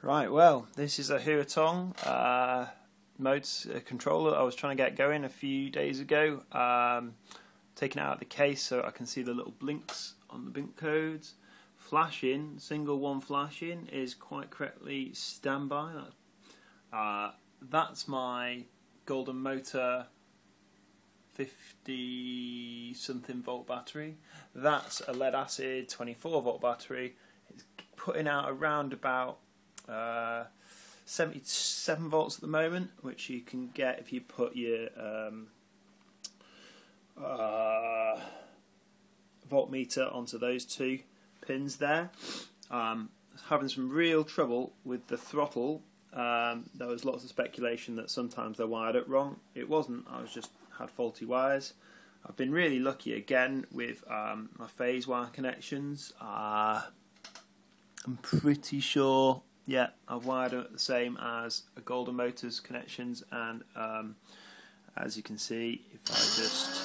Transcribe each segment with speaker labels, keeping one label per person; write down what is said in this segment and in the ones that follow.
Speaker 1: Right, well, this is a Huatong uh, mode uh, controller I was trying to get going a few days ago. Um, taking out of the case so I can see the little blinks on the blink codes. Flashing, single one flashing, is quite correctly standby. Uh, that's my Golden Motor 50 something volt battery. That's a lead acid 24 volt battery. It's putting out around about uh, 77 volts at the moment, which you can get if you put your um, uh, voltmeter onto those two pins there. Um, having some real trouble with the throttle. Um, there was lots of speculation that sometimes they're wired up wrong. It wasn't. I was just had faulty wires. I've been really lucky again with um, my phase wire connections. Uh, I'm pretty sure yeah, I've wired it the same as a Golden Motors connections, and um, as you can see, if I just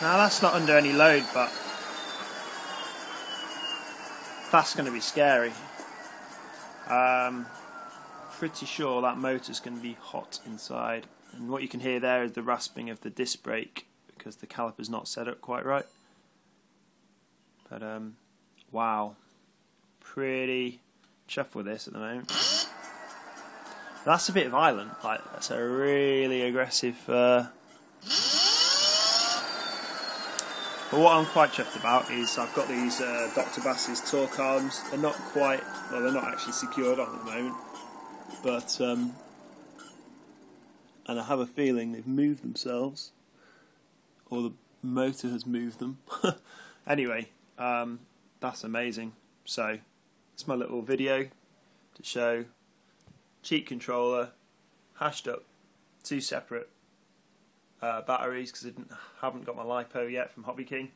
Speaker 1: Now that's not under any load, but that's going to be scary. Um, pretty sure that motor's going to be hot inside. And what you can hear there is the rasping of the disc brake because the caliper's not set up quite right. But um, wow, pretty chuffed with this at the moment. That's a bit violent. Like that's a really aggressive. Uh... But what I'm quite chuffed about is I've got these uh, Dr. Bass's torque arms. They're not quite, well, they're not actually secured on at the moment but um, and I have a feeling they've moved themselves, or the motor has moved them. anyway, um, that's amazing. So it's my little video to show cheap controller, hashed up two separate uh, batteries because I haven't got my lipo yet from Hobby King.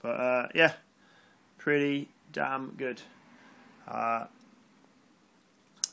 Speaker 1: But uh, yeah, pretty damn good. Uh,